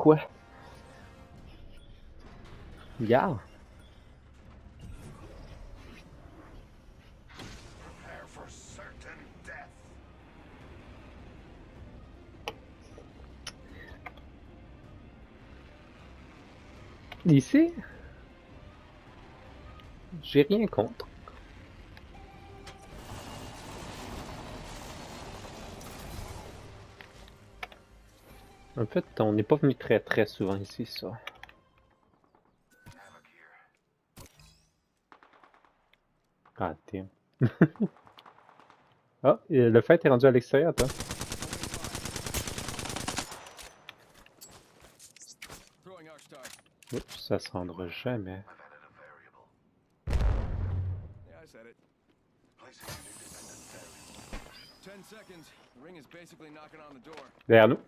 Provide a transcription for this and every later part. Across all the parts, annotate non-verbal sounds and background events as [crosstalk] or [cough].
quoi? Regarde. Ici? J'ai rien contre. En fait, on n'est pas venu très très souvent ici, ça. Ah, damn. [laughs] Ah, et le fait est rendu à l'extérieur, toi. Oups, ça se rendra jamais. I've added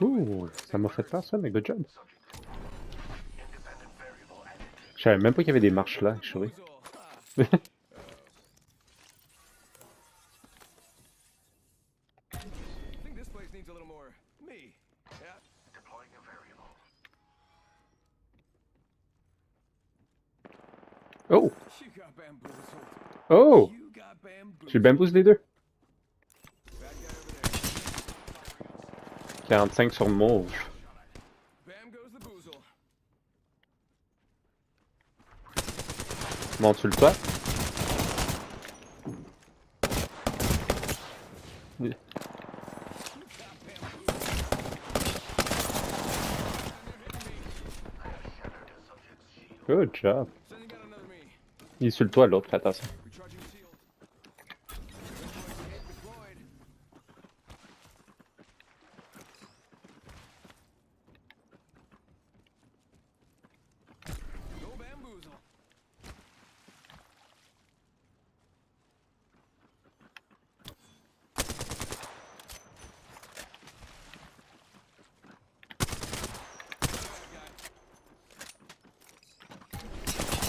Ouh, ça m'a fait peur ça, mais good job. Je savais même pas qu'il y avait des marches là, je suis Boozle. Ah. I think this 45 sur mauve. Monte sur le toit. Good job. Il est sur le toit l'autre, attention.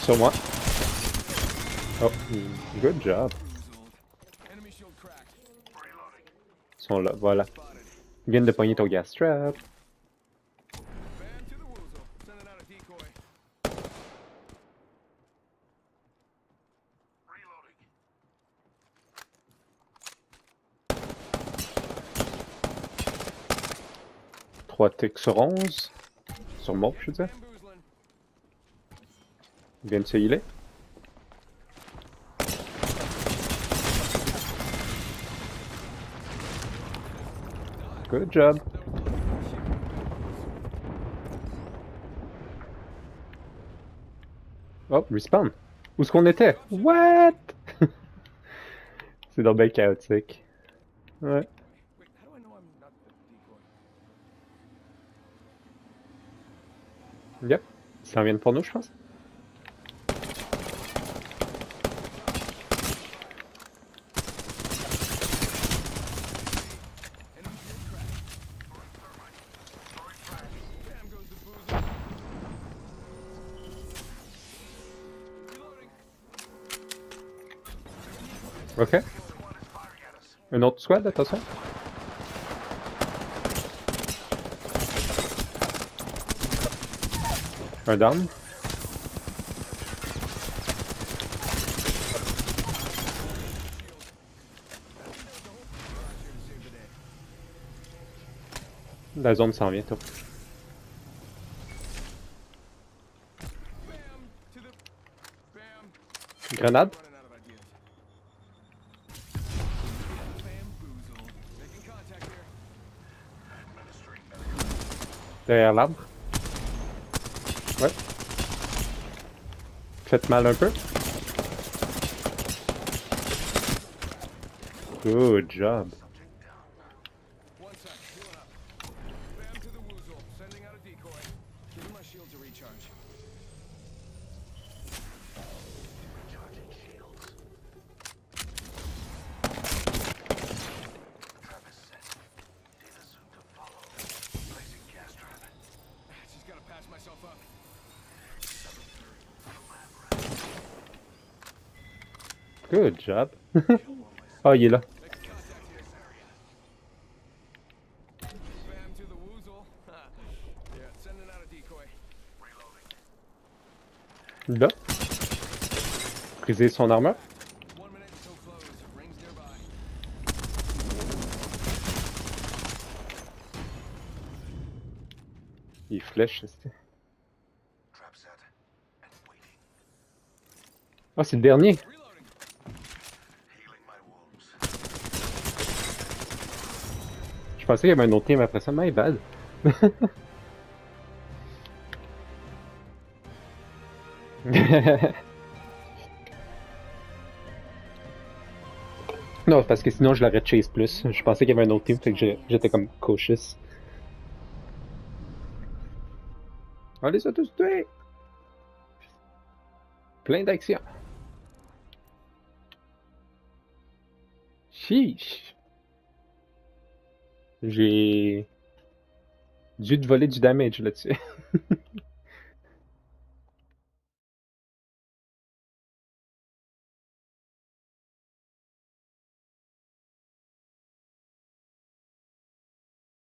Sur moi. Oh, good job. Ils sont là, voilà. Ils viennent de pogner ton gas trap. Trois ticks sur 11. Sur mauve, je veux dire. Viennent de se healer. Good job. Oh, respawn. Où est-ce qu'on était? What? [laughs] C'est donc bien chaotique. Ouais. Yep. Ça en vient pour nous, je pense. Ok. One is firing at us. Un autre squad, attention. Un down. La zone s'en vient, toi. Bam to the. Bam. Grenade. Derrière l'arbre. Ouais. Faites mal un peu. Good job. Good job. Ah, [laughs] il est là. Là. Briser son armure. Il flèche. Ah, c'est le dernier. Je pensais qu'il y avait un autre team après ça. My bad. [laughs] non, parce que sinon je l'aurais chase plus. Je pensais qu'il y avait un autre team, fait que j'étais comme cautious. On les a tous tués! Plein d'action. Chiche! J'ai dû te voler du damage là-dessus. [laughs]